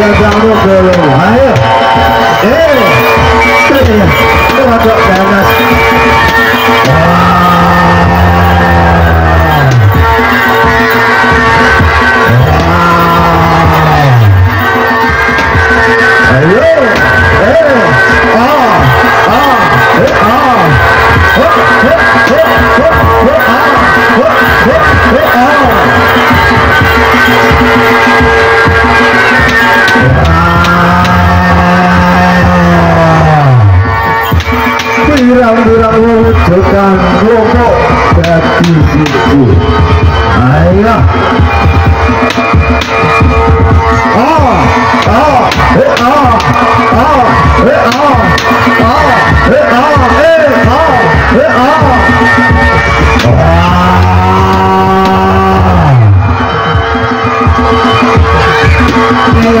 Ayah jangan lupa, ayah. Eh. 干锅包，再必须煮。哎呀！啊啊哎啊啊哎啊啊哎啊哎啊哎啊！哎呀！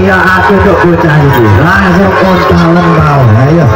iya aku kok bocah iki. Langsung kontalan mau ayo